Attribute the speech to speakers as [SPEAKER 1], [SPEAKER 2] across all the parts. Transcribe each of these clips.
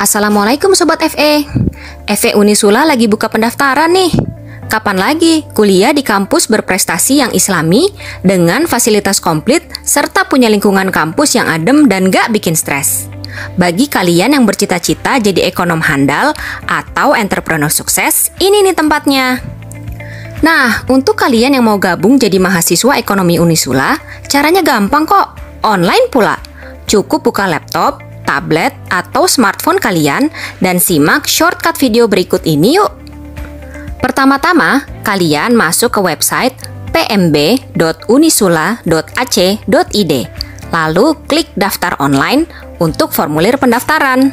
[SPEAKER 1] Assalamualaikum Sobat FE FE Unisula lagi buka pendaftaran nih Kapan lagi kuliah di kampus berprestasi yang islami dengan fasilitas komplit serta punya lingkungan kampus yang adem dan gak bikin stres? Bagi kalian yang bercita-cita jadi ekonom handal atau entrepreneur sukses, ini nih tempatnya. Nah, untuk kalian yang mau gabung jadi mahasiswa ekonomi Unisula, caranya gampang kok, online pula. Cukup buka laptop, tablet, atau smartphone kalian dan simak shortcut video berikut ini yuk. Pertama-tama, kalian masuk ke website pmb.unisula.ac.id. Lalu klik daftar online untuk formulir pendaftaran.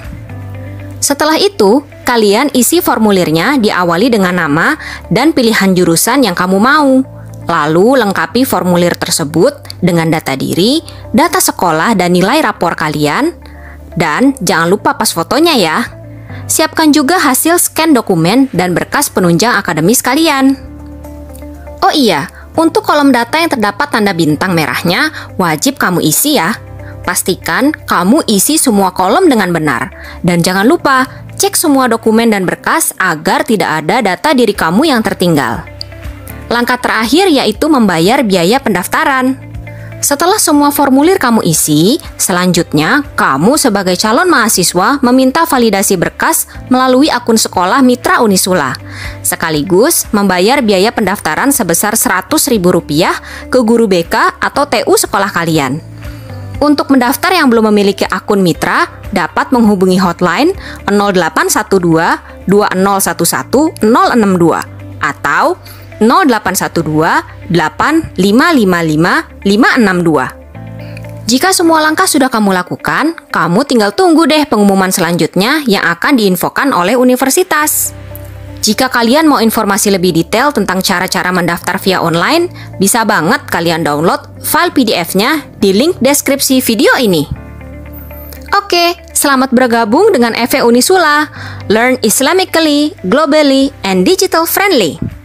[SPEAKER 1] Setelah itu, kalian isi formulirnya diawali dengan nama dan pilihan jurusan yang kamu mau. Lalu lengkapi formulir tersebut dengan data diri, data sekolah dan nilai rapor kalian, dan jangan lupa pas fotonya ya. Siapkan juga hasil scan dokumen dan berkas penunjang akademis kalian. Oh iya, untuk kolom data yang terdapat tanda bintang merahnya, wajib kamu isi ya. Pastikan kamu isi semua kolom dengan benar. Dan jangan lupa, cek semua dokumen dan berkas agar tidak ada data diri kamu yang tertinggal. Langkah terakhir yaitu membayar biaya pendaftaran. Setelah semua formulir kamu isi, selanjutnya kamu sebagai calon mahasiswa meminta validasi berkas melalui akun sekolah Mitra Unisula. Sekaligus membayar biaya pendaftaran sebesar Rp100.000 ke guru BK atau TU sekolah kalian. Untuk mendaftar yang belum memiliki akun Mitra, dapat menghubungi hotline 0812 2011 062 atau 0812 8555 562. Jika semua langkah sudah kamu lakukan, kamu tinggal tunggu deh pengumuman selanjutnya yang akan diinfokan oleh universitas. Jika kalian mau informasi lebih detail tentang cara-cara mendaftar via online, bisa banget kalian download file PDF-nya di link deskripsi video ini. Oke, selamat bergabung dengan EV Unisula. Learn Islamically, globally, and digital friendly.